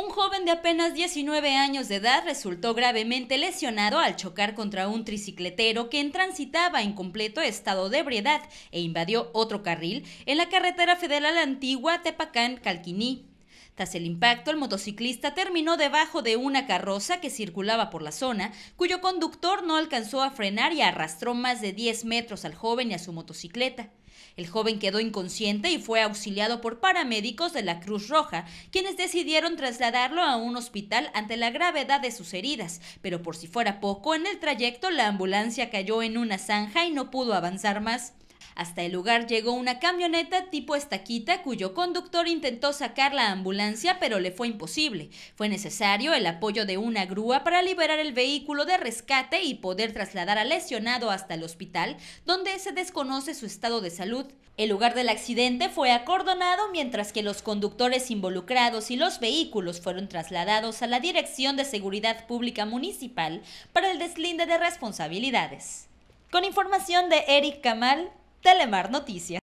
Un joven de apenas 19 años de edad resultó gravemente lesionado al chocar contra un tricicletero que transitaba en completo estado de ebriedad e invadió otro carril en la carretera federal antigua Tepacán-Calquiní. Tras el impacto, el motociclista terminó debajo de una carroza que circulaba por la zona, cuyo conductor no alcanzó a frenar y arrastró más de 10 metros al joven y a su motocicleta. El joven quedó inconsciente y fue auxiliado por paramédicos de la Cruz Roja, quienes decidieron trasladarlo a un hospital ante la gravedad de sus heridas, pero por si fuera poco, en el trayecto la ambulancia cayó en una zanja y no pudo avanzar más. Hasta el lugar llegó una camioneta tipo estaquita cuyo conductor intentó sacar la ambulancia pero le fue imposible. Fue necesario el apoyo de una grúa para liberar el vehículo de rescate y poder trasladar al lesionado hasta el hospital donde se desconoce su estado de salud. El lugar del accidente fue acordonado mientras que los conductores involucrados y los vehículos fueron trasladados a la Dirección de Seguridad Pública Municipal para el deslinde de responsabilidades. Con información de Eric Kamal, Telemar Noticias.